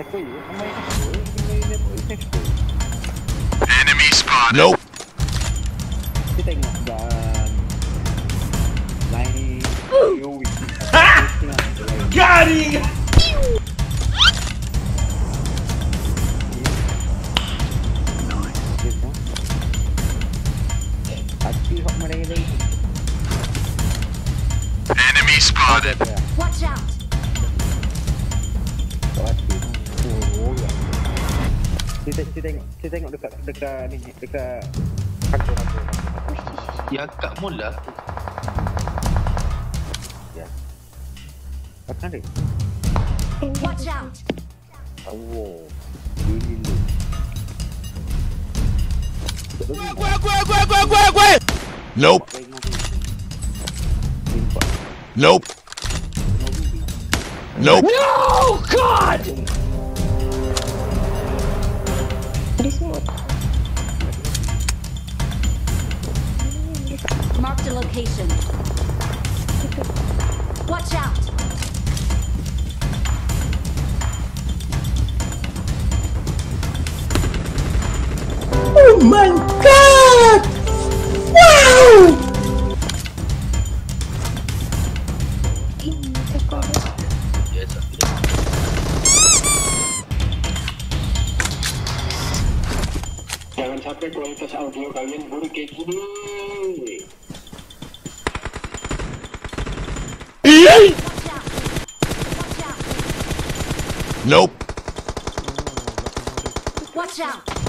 Enemy spotted. Nope. Kita ingat Enemy spotted. Watch out. Kita kita tengok, kita tengok dekat dekat ni dekat kantor kantor. Ya kat mula Ya. Akan dia. Watch out! Oh. Ini lu. Nope. Nope. Nope. Oh god! A location. Watch out! Oh my god! Wow! Jangan sampai kualitas audio kalian buruk kayak gini. Watch out! Watch out! Nope. Watch out!